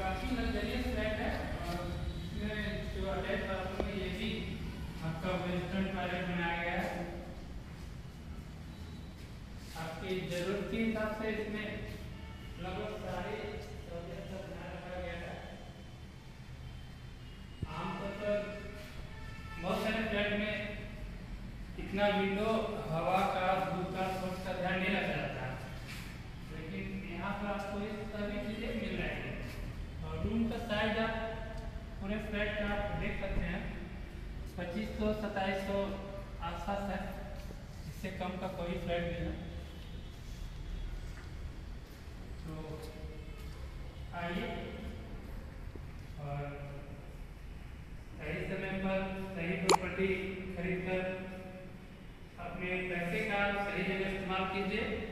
काफ़ी luxurious flat है और इसमें जो अटैच बाथरूम है ये भी आपका वेस्टर्न टॉयलेट बनाया गया है। आपकी ज़रूरत के हिसाब से इसमें लगभग सारे में इतना विंडो हवा का, धूप का सोर्स का ध्यान नहीं रखा जाता। लेकिन यहाँ पर आपको ये सभी और साइज़ आप पूरे फ्लैट का आप देख सकते हैं। पच्चीस सौ, सत्ताईस सौ आसपास है। इससे कम का कोई फ्लैट नहीं है। तो आइए। और सही समय पर सही प्रॉपर्टी खरीद कर अपने पैसे का सही जगह इस्तेमाल कीजिए